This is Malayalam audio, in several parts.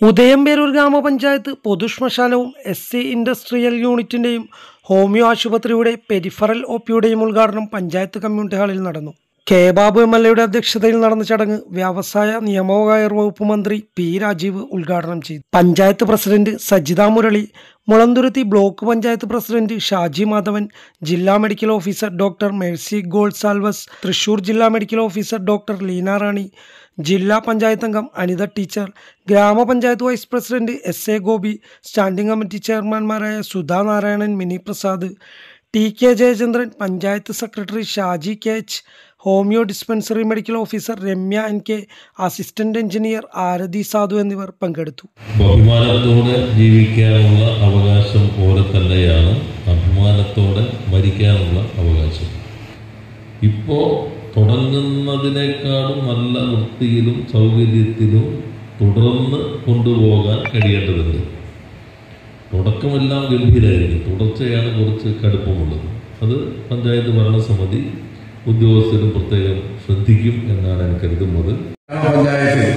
ഉദയംപേരൂർ ഗ്രാമപഞ്ചായത്ത് പൊതുശ്മശാലവും എസ് സി ഇൻഡസ്ട്രിയൽ യൂണിറ്റിന്റെയും ഹോമിയോ ആശുപത്രിയുടെ പെരിഫറൽ ഒ പിയുടെയും ഉദ്ഘാടനം പഞ്ചായത്ത് കമ്മ്യൂണിറ്റി ഹാളിൽ നടന്നു. കെ ബാബു എം എൽ എയുടെ അധ്യക്ഷതയിൽ നടന്ന ചടങ്ങ് വ്യവസായ നിയമവകായർ വകുപ്പ് മന്ത്രി പി രാജീവ് ഉദ്ഘാടനം ചെയ്തു. Panchayat president Sajitha Murali Mulanthuruthy block panchayat president Shaji Madhavan ജില്ലാ medical officer doctor Mercy Gonsalves Thrissur ജില്ലാ medical officer doctor Leena Rani ജില്ലാ പഞ്ചായത്ത് അംഗം അനിത ടീച്ചർ ഗ്രാമപഞ്ചായത്ത് vice president S A Gopi standing committee ചെയർമാൻമാരായ Sudha Narayanan Mini Prasad T K Jayachandran panchayat secretary Shaji K H homeo dispensary medical officer Ramya N K assistant engineer Arathi Sadhu എന്നിവർ പങ്കെടുത്തു. അഭിമാനത്തോടെ ജീവിക്കാനുള്ള അവകാശം പോലെ തന്നെയാണ് അഭിമാനത്തോടെ മരിക്കാനുള്ള അവകാശം. ഇപ്പോൾ തുടങ്ങുന്നതിനേക്കാളും നല്ല വൃത്തിയിലും സൗകര്യത്തിലും തുടർന്ന് കൊണ്ടുപോകാൻ കഴിയേണ്ടതുണ്ട്. തുടക്കമെല്ലാം ഗംഭീരമായിരിക്കും തുടർച്ചയാണ് കുറച്ച് കടുപ്പമുള്ളത്. അത് പഞ്ചായത്ത് ഭരണസമിതി ഉദ്യോഗസ്ഥരും പ്രത്യേകം ശ്രദ്ധിക്കും എന്നാണ് ഞാൻ കരുതുന്നത്. പഞ്ചായത്തിൽ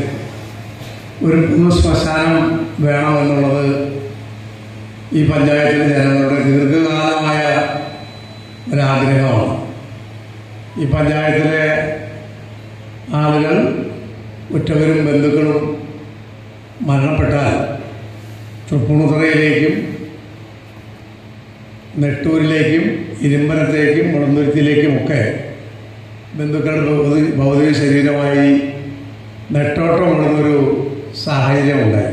ഒരു പൊതു ശ്മശാനം വേണമെന്നുള്ളത് ഈ പഞ്ചായത്തിലെ ജനങ്ങളുടെ ദീർഘകാലമായ ഒരാഗ്രഹമാണ്. ഈ പഞ്ചായത്തിലെ ആളുകൾ ഉറ്റവരും ബന്ധുക്കളും മരണപ്പെട്ടാൽ തൃപ്പൂണിത്തുറയിലേക്കും നെട്ടൂരിലേക്കും ഇരുമ്പനത്തേക്കും മുളന്തുരുത്തിയിലേക്കും ഒക്കെ ബന്ധുക്കളുടെ ഭൗതിക ശരീരമായി നെട്ടോട്ടമുള്ളൊരു ഓടുന്നൊരു സാഹചര്യം ഉണ്ടായി